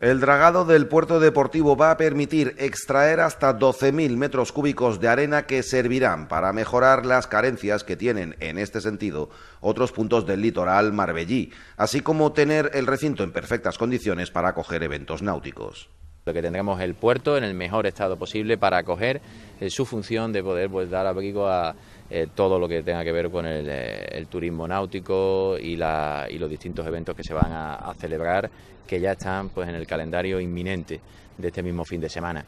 El dragado del puerto deportivo va a permitir extraer hasta 12.000 metros cúbicos de arena que servirán para mejorar las carencias que tienen en este sentido otros puntos del litoral marbellí, así como tener el recinto en perfectas condiciones para acoger eventos náuticos. Lo que tendremos el puerto en el mejor estado posible para acoger eh, su función de poder pues, dar abrigo a eh, todo lo que tenga que ver con el, eh, turismo náutico y, los distintos eventos que se van a, celebrar, que ya están pues, en el calendario inminente de este mismo fin de semana.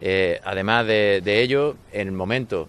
Eh, además de, ello, en el momento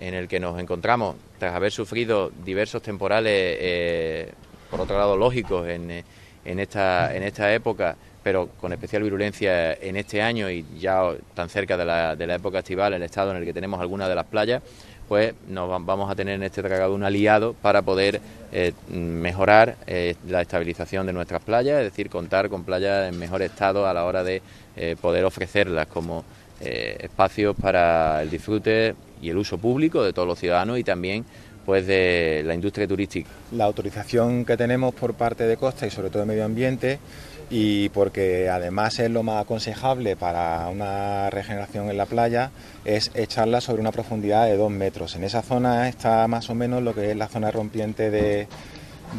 en el que nos encontramos, tras haber sufrido diversos temporales, por otro lado lógicos, en, esta, en esta época, pero con especial virulencia en este año y ya tan cerca de la, de la época estival, el estado en el que tenemos algunas de las playas, pues nos vamos a tener en este dragado un aliado para poder eh, mejorar eh, la estabilización de nuestras playas, es decir, contar con playas en mejor estado a la hora de eh, poder ofrecerlas como espacios para el disfrute y el uso público de todos los ciudadanos y también pues de la industria turística. La autorización que tenemos por parte de Costa y sobre todo de Medio Ambiente y porque además es lo más aconsejable para una regeneración en la playa es echarla sobre una profundidad de dos metros. En esa zona está más o menos lo que es la zona rompiente del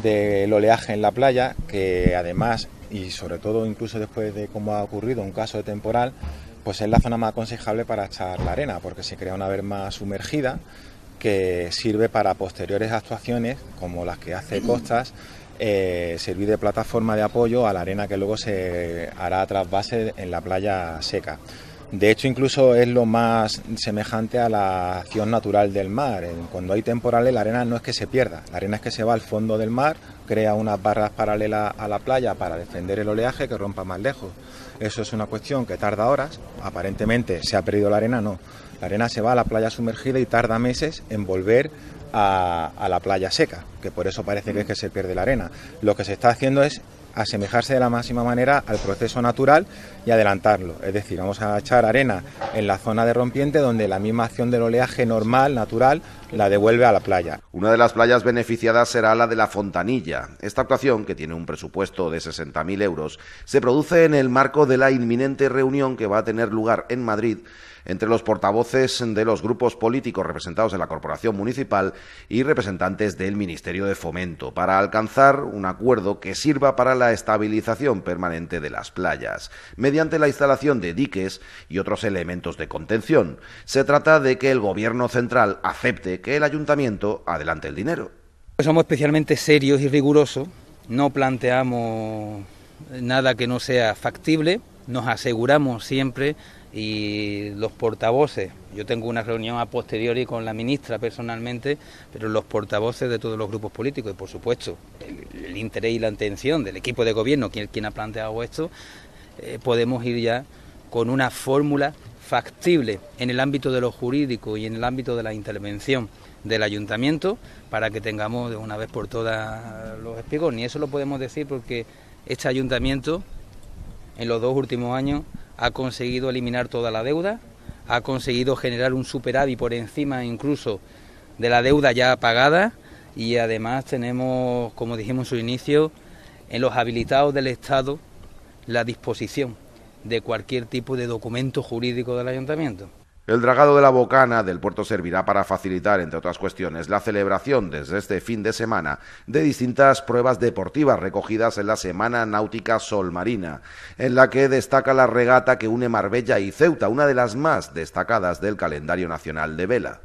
de, oleaje en la playa, que además y sobre todo incluso después de cómo ha ocurrido un caso de temporal, pues es la zona más aconsejable para echar la arena, porque se crea una berma sumergida que sirve para posteriores actuaciones como las que hace Costas eh, servir de plataforma de apoyo a la arena que luego se hará trasvase en la playa seca. De hecho, incluso es lo más semejante a la acción natural del mar. Cuando hay temporales, la arena no es que se pierda, la arena es que se va al fondo del mar, crea unas barras paralelas a la playa para defender el oleaje que rompa más lejos. Eso es una cuestión que tarda horas, aparentemente se ha perdido la arena, no. La arena se va a la playa sumergida y tarda meses en volver a, la playa seca, que por eso parece que es que se pierde la arena. Lo que se está haciendo es asemejarse de la máxima manera al proceso natural y adelantarlo. Es decir, vamos a echar arena en la zona de rompiente donde la misma acción del oleaje normal, natural, la devuelve a la playa. Una de las playas beneficiadas será la de la Fontanilla. Esta actuación, que tiene un presupuesto de 60.000 euros, se produce en el marco de la inminente reunión que va a tener lugar en Madrid entre los portavoces de los grupos políticos representados en la Corporación Municipal y representantes del Ministerio de Fomento, para alcanzar un acuerdo que sirva para la estabilización permanente de las playas, mediante la instalación de diques y otros elementos de contención. Se trata de que el Gobierno central acepte que el Ayuntamiento adelante el dinero. Somos especialmente serios y rigurosos, no planteamos nada que no sea factible, nos aseguramos siempre y los portavoces, yo tengo una reunión a posteriori con la ministra personalmente, pero los portavoces de todos los grupos políticos y por supuesto el, interés y la intención del equipo de gobierno, quien, quien ha planteado esto, eh, podemos ir ya con una fórmula factible en el ámbito de lo jurídico y en el ámbito de la intervención del ayuntamiento para que tengamos de una vez por todas los espigones. Y eso lo podemos decir porque este ayuntamiento en los dos últimos años ha conseguido eliminar toda la deuda, ha conseguido generar un superávit por encima incluso de la deuda ya pagada y además tenemos, como dijimos en su inicio, en los habilitados del Estado la disposición de cualquier tipo de documento jurídico del ayuntamiento. El dragado de la Bocana del puerto servirá para facilitar, entre otras cuestiones, la celebración desde este fin de semana de distintas pruebas deportivas recogidas en la Semana Náutica Sol Marina, en la que destaca la regata que une Marbella y Ceuta, una de las más destacadas del calendario nacional de vela.